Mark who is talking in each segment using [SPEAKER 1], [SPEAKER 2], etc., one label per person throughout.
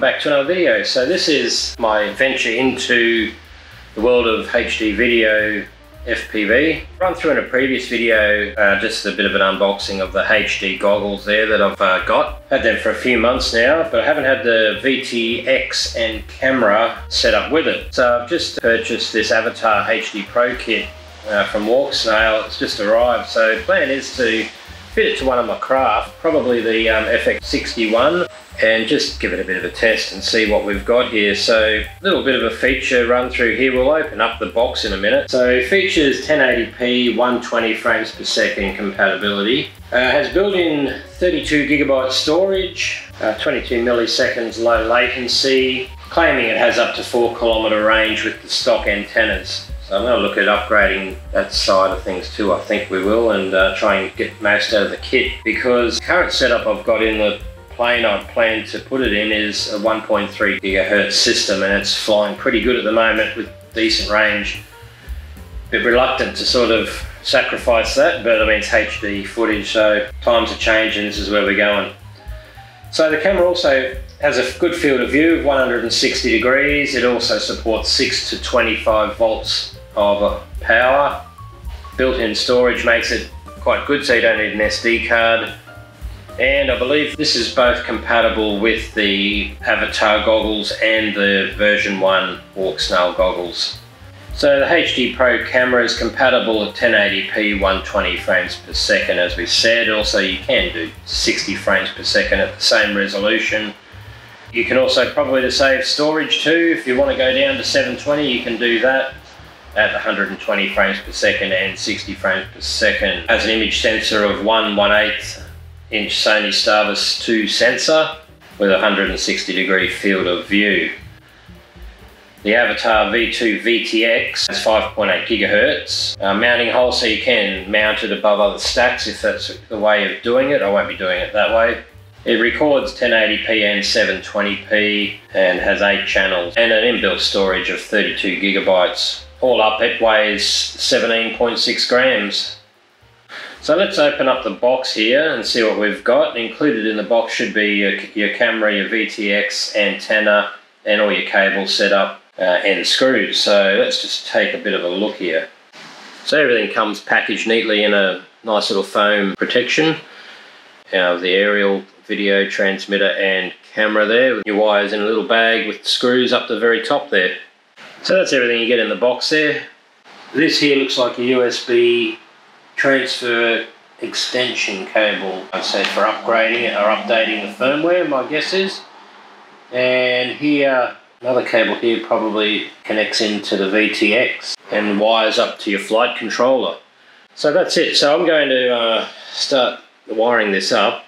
[SPEAKER 1] back to another video. So this is my venture into the world of HD video FPV. Run through in a previous video uh, just a bit of an unboxing of the HD goggles there that I've uh, got. Had them for a few months now, but I haven't had the VTX and camera set up with it. So I've just purchased this Avatar HD Pro kit uh, from Walksnail. It's just arrived. So the plan is to fit it to one of my craft, probably the um, FX61 and just give it a bit of a test and see what we've got here. So a little bit of a feature run through here. We'll open up the box in a minute. So features 1080p 120 frames per second compatibility. Uh, has built-in 32 gigabyte storage, uh, 22 milliseconds low latency, claiming it has up to 4 kilometer range with the stock antennas. So I'm going to look at upgrading that side of things too. I think we will and uh, try and get most out of the kit because current setup I've got in the plane I plan to put it in is a 1.3 gigahertz system and it's flying pretty good at the moment with decent range. Bit reluctant to sort of sacrifice that, but I mean it's HD footage, so times are changing, this is where we're going. So the camera also has a good field of view of 160 degrees. It also supports 6 to 25 volts of power. Built-in storage makes it quite good, so you don't need an SD card. And I believe this is both compatible with the Avatar goggles and the version 1 Walksnail goggles. So the HD Pro camera is compatible at 1080p 120 frames per second as we said. Also you can do 60 frames per second at the same resolution. You can also probably to save storage too. If you want to go down to 720 you can do that at 120 frames per second and 60 frames per second. Has an image sensor of 1 1 8 inch Sony Starvis 2 sensor with a 160 degree field of view. The Avatar V2 VTX has 5.8 gigahertz uh, mounting hole so you can mount it above other stacks if that's the way of doing it. I won't be doing it that way. It records 1080p and 720p and has 8 channels and an inbuilt storage of 32 gigabytes. All up it weighs 17.6 grams so let's open up the box here and see what we've got. Included in the box should be your, your camera, your VTX antenna, and all your cables set up uh, and screws. So let's just take a bit of a look here. So everything comes packaged neatly in a nice little foam protection. You the aerial video transmitter and camera there. Your wires in a little bag with screws up the very top there. So that's everything you get in the box there. This here looks like a USB transfer extension cable, I'd say for upgrading or updating the firmware, my guess is. And here, another cable here probably connects into the VTX and wires up to your flight controller. So that's it. So I'm going to uh, start wiring this up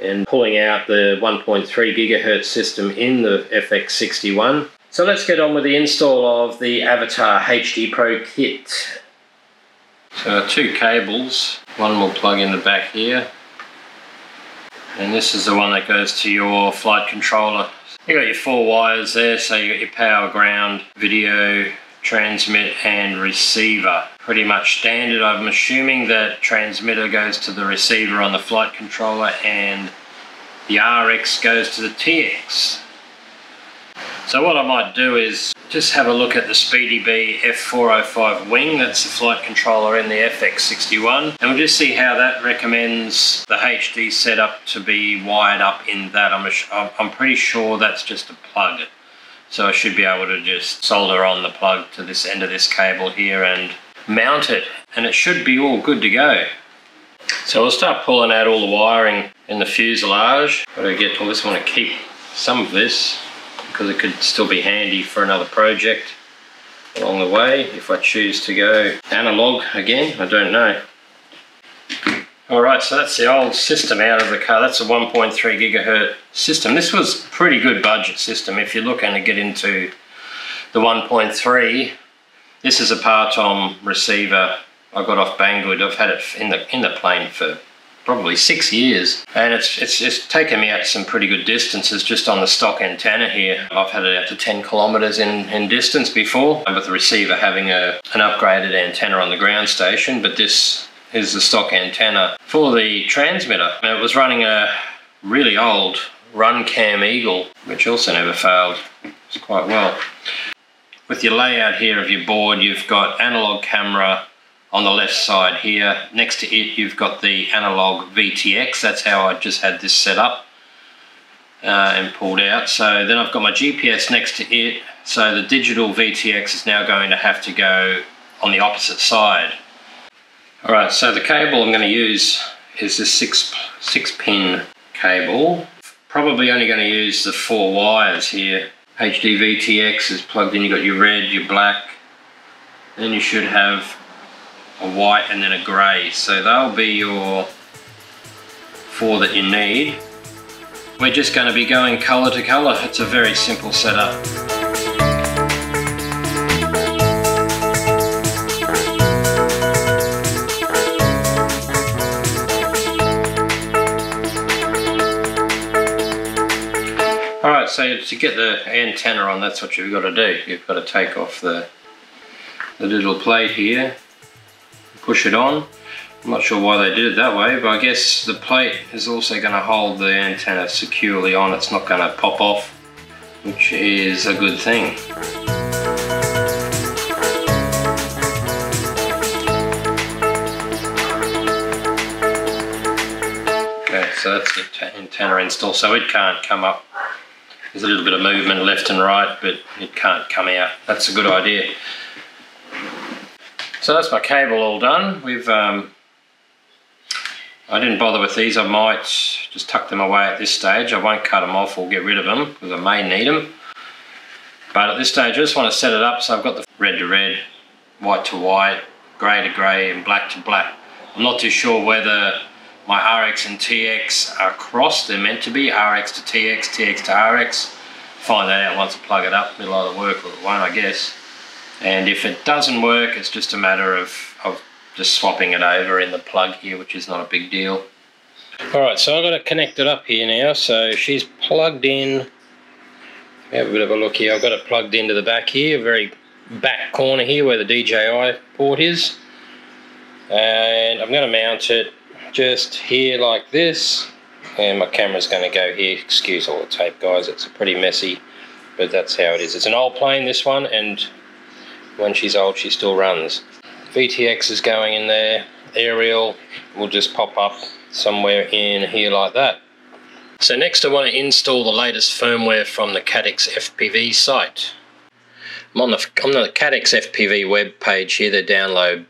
[SPEAKER 1] and pulling out the 1.3 gigahertz system in the FX61. So let's get on with the install of the Avatar HD Pro kit. So two cables, one will plug in the back here and this is the one that goes to your flight controller. You got your four wires there, so you got your power, ground, video, transmit and receiver. Pretty much standard. I'm assuming that transmitter goes to the receiver on the flight controller and the RX goes to the TX. So what I might do is just have a look at the SpeedyBee F405 wing, that's the flight controller in the FX61, and we'll just see how that recommends the HD setup to be wired up in that. I'm, I'm pretty sure that's just a plug. So I should be able to just solder on the plug to this end of this cable here and mount it, and it should be all good to go. So we'll start pulling out all the wiring in the fuselage. But I get, I just want to keep some of this because it could still be handy for another project along the way if I choose to go analog again, I don't know. Alright, so that's the old system out of the car. That's a 1.3 gigahertz system. This was pretty good budget system if you're looking to get into the 1.3. This is a Partom receiver I got off Banggood. I've had it in the in the plane for probably six years. And it's, it's, it's taken me out some pretty good distances just on the stock antenna here. I've had it out to 10 kilometers in, in distance before with the receiver having a, an upgraded antenna on the ground station, but this is the stock antenna for the transmitter. And it was running a really old Runcam Eagle, which also never failed. It's quite well. With your layout here of your board, you've got analog camera on the left side here. Next to it, you've got the analog VTX. That's how I just had this set up uh, and pulled out. So then I've got my GPS next to it. So the digital VTX is now going to have to go on the opposite side. All right, so the cable I'm going to use is this six, six pin cable. Probably only going to use the four wires here. HD VTX is plugged in, you've got your red, your black, then you should have a white and then a grey. So they'll be your four that you need. We're just going to be going colour to colour. It's a very simple setup. Alright, so to get the antenna on, that's what you've got to do. You've got to take off the, the little plate here, push it on, I'm not sure why they did it that way, but I guess the plate is also going to hold the antenna securely on. It's not going to pop off, which is a good thing. Okay, so that's the antenna install. So it can't come up. There's a little bit of movement left and right, but it can't come out. That's a good idea. So that's my cable all done. We've um, I didn't bother with these. I might just tuck them away at this stage. I won't cut them off or get rid of them because I may need them. But at this stage, I just want to set it up so I've got the red to red, white to white, grey to grey, and black to black. I'm not too sure whether my RX and TX are crossed. They're meant to be RX to TX, TX to RX. Find that out once I plug it up. It'll either work or it won't, I guess. And if it doesn't work, it's just a matter of, of just swapping it over in the plug here, which is not a big deal. Alright, so I've got to connect it up here now, so she's plugged in. Have a bit of a look here. I've got it plugged into the back here, very back corner here where the DJI port is. And I'm going to mount it just here like this. And my camera's going to go here. Excuse all the tape, guys. It's a pretty messy, but that's how it is. It's an old plane, this one, and when she's old, she still runs. VTX is going in there. Aerial will just pop up somewhere in here like that. So next I want to install the latest firmware from the Caddx FPV site. I'm on the, on the Caddx FPV web page here, the download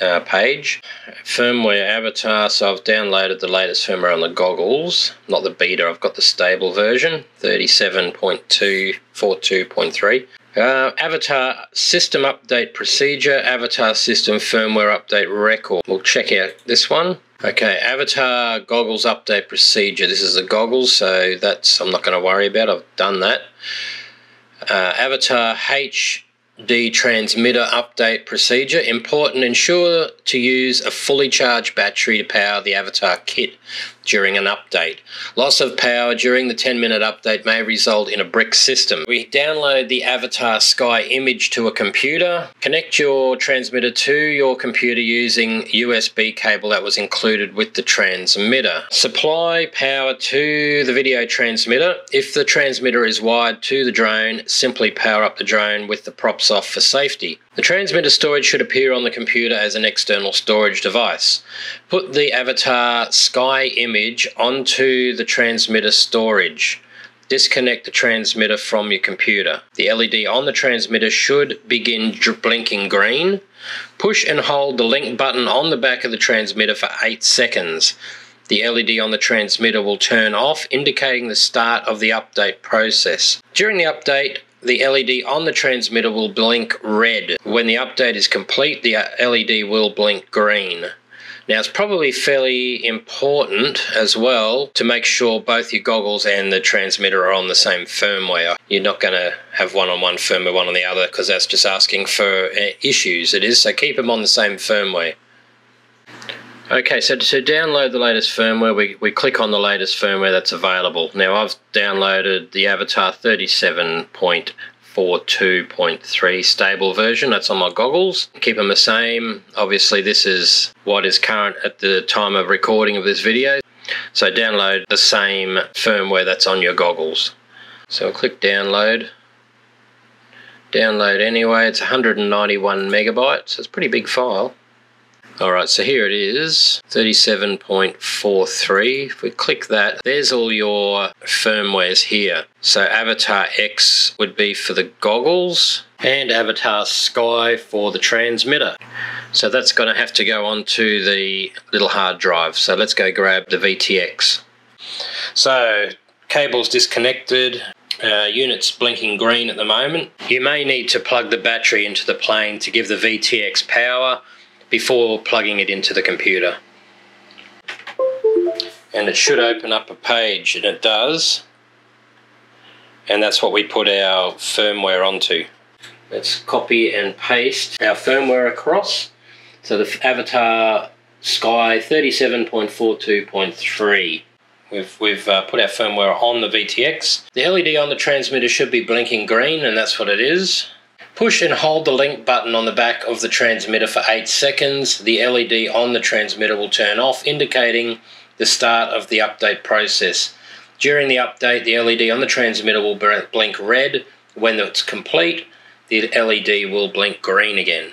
[SPEAKER 1] uh, page. Firmware avatar, so I've downloaded the latest firmware on the goggles, not the beta, I've got the stable version, 37.242.3. Uh, avatar system update procedure, avatar system firmware update record. We'll check out this one. Okay, avatar goggles update procedure. This is the goggles, so that's I'm not going to worry about. I've done that. Uh, avatar H D transmitter update procedure. Important, ensure to use a fully charged battery to power the Avatar kit during an update. Loss of power during the 10 minute update may result in a brick system. We download the Avatar Sky image to a computer, connect your transmitter to your computer using USB cable that was included with the transmitter. Supply power to the video transmitter. If the transmitter is wired to the drone, simply power up the drone with the props off for safety. The transmitter storage should appear on the computer as an external storage device. Put the Avatar Sky image onto the transmitter storage. Disconnect the transmitter from your computer. The LED on the transmitter should begin blinking green. Push and hold the link button on the back of the transmitter for 8 seconds. The LED on the transmitter will turn off, indicating the start of the update process. During the update, the LED on the transmitter will blink red. When the update is complete, the LED will blink green. Now, it's probably fairly important as well to make sure both your goggles and the transmitter are on the same firmware. You're not going to have one on one firmware, one on the other, because that's just asking for uh, issues. It is, so keep them on the same firmware. Okay, so to download the latest firmware, we, we click on the latest firmware that's available. Now I've downloaded the Avatar 37.42.3 stable version. That's on my goggles. Keep them the same. Obviously, this is what is current at the time of recording of this video. So download the same firmware that's on your goggles. So I'll click download. Download anyway, it's 191 megabytes, it's a pretty big file. Alright, so here it is, 37.43. If we click that, there's all your firmwares here. So Avatar X would be for the goggles, and Avatar Sky for the transmitter. So that's going to have to go onto the little hard drive. So let's go grab the VTX. So cable's disconnected, uh, unit's blinking green at the moment. You may need to plug the battery into the plane to give the VTX power before plugging it into the computer. And it should open up a page, and it does. And that's what we put our firmware onto. Let's copy and paste our firmware across. So the Avatar Sky 37.42.3. We've, we've uh, put our firmware on the VTX. The LED on the transmitter should be blinking green, and that's what it is. Push and hold the link button on the back of the transmitter for 8 seconds. The LED on the transmitter will turn off, indicating the start of the update process. During the update, the LED on the transmitter will blink red. When it's complete, the LED will blink green again.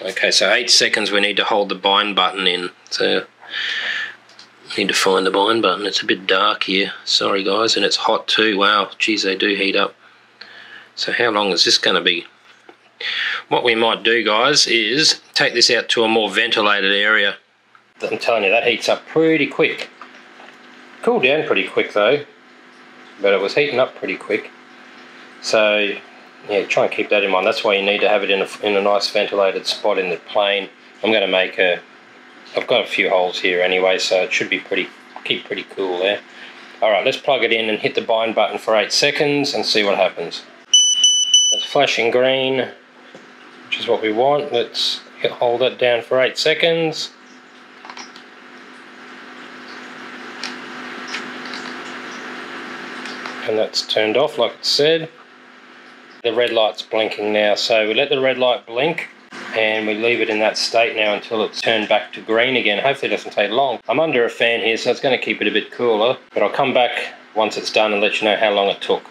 [SPEAKER 1] Okay, so 8 seconds we need to hold the bind button in. So, need to find the bind button. It's a bit dark here. Sorry guys, and it's hot too. Wow, geez, they do heat up. So how long is this going to be? What we might do, guys, is take this out to a more ventilated area. I'm telling you, that heats up pretty quick. Cooled down pretty quick, though. But it was heating up pretty quick. So, yeah, try and keep that in mind. That's why you need to have it in a, in a nice ventilated spot in the plane. I'm going to make a... I've got a few holes here anyway, so it should be pretty keep pretty cool there. Alright, let's plug it in and hit the bind button for 8 seconds and see what happens. It's flashing green which is what we want. Let's hold it down for 8 seconds. And that's turned off like it said. The red light's blinking now, so we let the red light blink and we leave it in that state now until it's turned back to green again. Hopefully it doesn't take long. I'm under a fan here, so it's going to keep it a bit cooler, but I'll come back once it's done and let you know how long it took.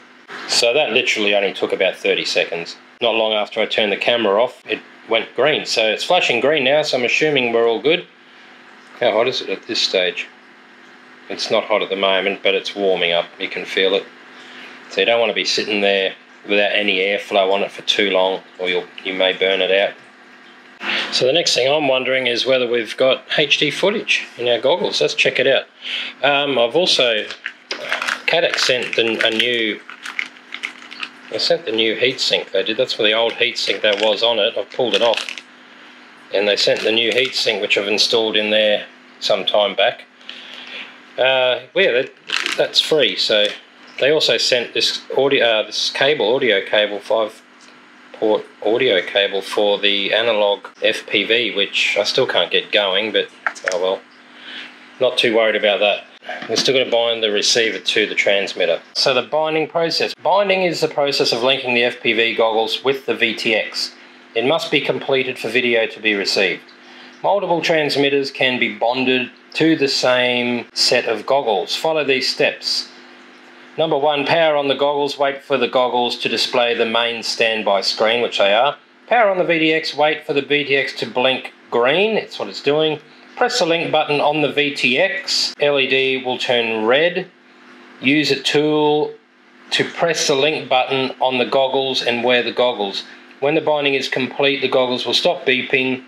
[SPEAKER 1] So that literally only took about 30 seconds. Not long after I turned the camera off, it went green. So it's flashing green now, so I'm assuming we're all good. How hot is it at this stage? It's not hot at the moment, but it's warming up. You can feel it. So you don't want to be sitting there without any airflow on it for too long, or you'll, you may burn it out. So the next thing I'm wondering is whether we've got HD footage in our goggles. Let's check it out. Um, I've also, Caddx sent a new I sent the new heatsink they did. That's for the old heatsink that was on it. I've pulled it off. And they sent the new heatsink which I've installed in there some time back. Uh, yeah, that, that's free. So they also sent this audio, uh, this cable, audio cable, five port audio cable for the analog FPV, which I still can't get going, but oh well. Not too worried about that. We're still going to bind the receiver to the transmitter. So the binding process. Binding is the process of linking the FPV goggles with the VTX. It must be completed for video to be received. Multiple transmitters can be bonded to the same set of goggles. Follow these steps. Number one, power on the goggles. Wait for the goggles to display the main standby screen, which they are. Power on the VTX. Wait for the VTX to blink green. That's what it's doing. Press the link button on the VTX. LED will turn red. Use a tool to press the link button on the goggles and wear the goggles. When the binding is complete, the goggles will stop beeping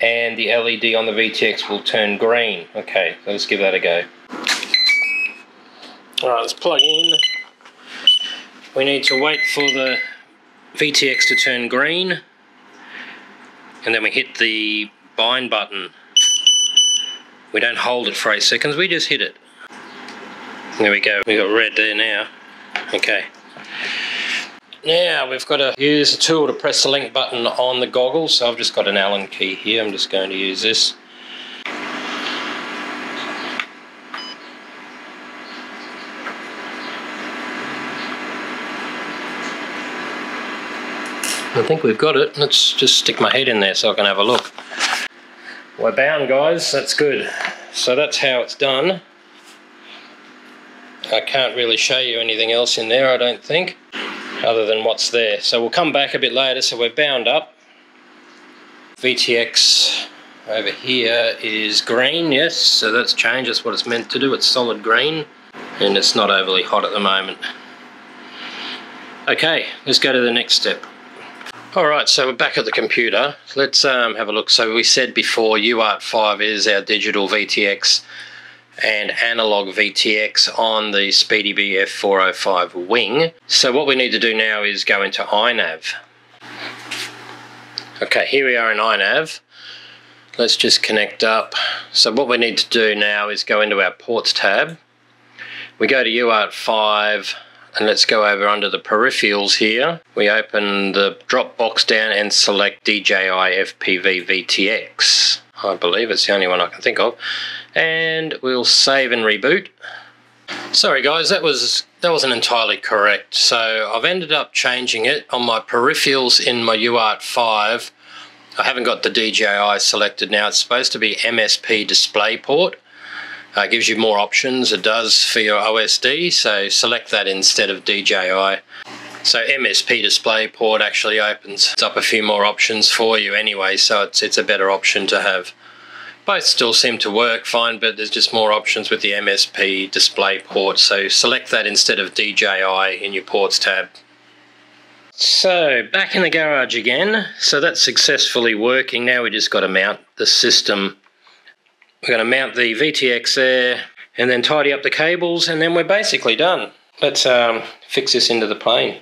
[SPEAKER 1] and the LED on the VTX will turn green. Okay, so let's give that a go. Alright, let's plug in. We need to wait for the VTX to turn green and then we hit the bind button. We don't hold it for eight seconds, we just hit it. There we go, we got red there now. Okay. Now we've got to use a tool to press the link button on the goggles. So I've just got an Allen key here, I'm just going to use this. I think we've got it. Let's just stick my head in there so I can have a look. We're bound guys, that's good. So that's how it's done. I can't really show you anything else in there I don't think other than what's there. So we'll come back a bit later so we're bound up. VTX over here is green, yes, so that's changed, that's what it's meant to do, it's solid green and it's not overly hot at the moment. Okay, let's go to the next step. Alright, so we're back at the computer. Let's um, have a look. So we said before UART 5 is our digital VTX and analog VTX on the SpeedyBee F405 wing. So what we need to do now is go into iNav. Okay, here we are in iNav. Let's just connect up. So what we need to do now is go into our ports tab. We go to UART 5 and let's go over under the peripherals here. We open the drop box down and select DJI FPV VTX. I believe it's the only one I can think of. And we'll save and reboot. Sorry guys, that was that wasn't entirely correct. So I've ended up changing it on my peripherals in my UART 5. I haven't got the DJI selected now. It's supposed to be MSP DisplayPort. Uh, gives you more options, it does for your OSD, so select that instead of DJI. So MSP display port actually opens up a few more options for you anyway, so it's, it's a better option to have. Both still seem to work fine, but there's just more options with the MSP display port, so select that instead of DJI in your ports tab. So back in the garage again, so that's successfully working. Now we just got to mount the system we're going to mount the VTX there and then tidy up the cables and then we're basically done. Let's um, fix this into the plane.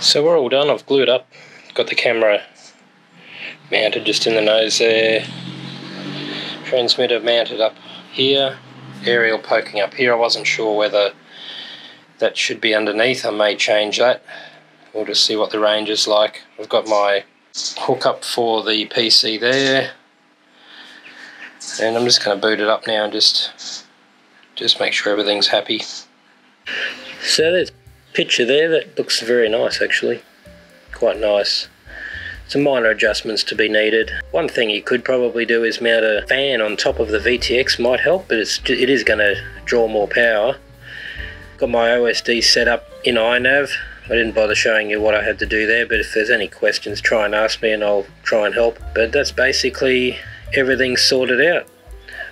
[SPEAKER 1] So we're all done, I've glued up, got the camera mounted just in the nose there, transmitter mounted up here, aerial poking up here. I wasn't sure whether that should be underneath, I may change that. We'll just see what the range is like. I've got my hookup for the PC there, and I'm just going to boot it up now and just just make sure everything's happy. So there's a picture there that looks very nice actually, quite nice. Some minor adjustments to be needed. One thing you could probably do is mount a fan on top of the VTX might help, but it's, it is going to draw more power. Got my OSD set up in iNav. I didn't bother showing you what I had to do there, but if there's any questions, try and ask me and I'll try and help. But that's basically everything's sorted out.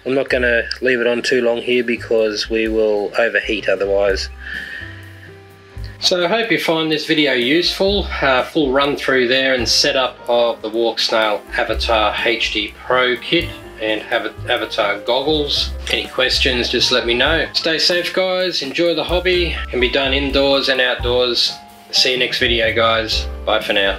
[SPEAKER 1] I'm not going to leave it on too long here because we will overheat otherwise. So I hope you find this video useful. Uh, full run through there and setup of the Walksnail Avatar HD Pro kit and Avatar goggles. Any questions, just let me know. Stay safe guys, enjoy the hobby, can be done indoors and outdoors. See you next video guys, bye for now.